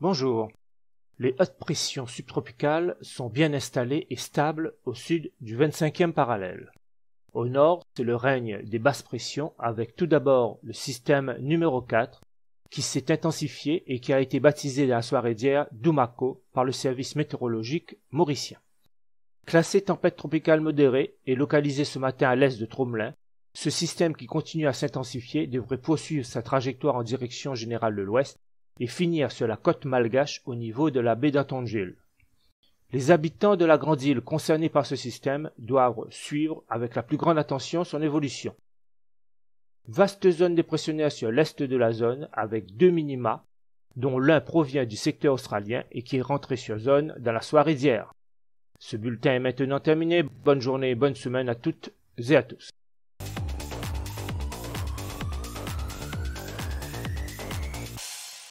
Bonjour. Les hautes pressions subtropicales sont bien installées et stables au sud du 25e parallèle. Au nord, c'est le règne des basses pressions avec tout d'abord le système numéro 4 qui s'est intensifié et qui a été baptisé dans la soirée d'hier Dumako par le service météorologique mauricien. Classé tempête tropicale modérée et localisé ce matin à l'est de Tromelin, ce système qui continue à s'intensifier devrait poursuivre sa trajectoire en direction générale de l'ouest et finir sur la côte malgache au niveau de la baie d'Antongil. Les habitants de la grande île concernés par ce système doivent suivre avec la plus grande attention son évolution. Vaste zone dépressionnaire sur l'est de la zone avec deux minima, dont l'un provient du secteur australien et qui est rentré sur zone dans la soirée d'hier. Ce bulletin est maintenant terminé. Bonne journée et bonne semaine à toutes et à tous.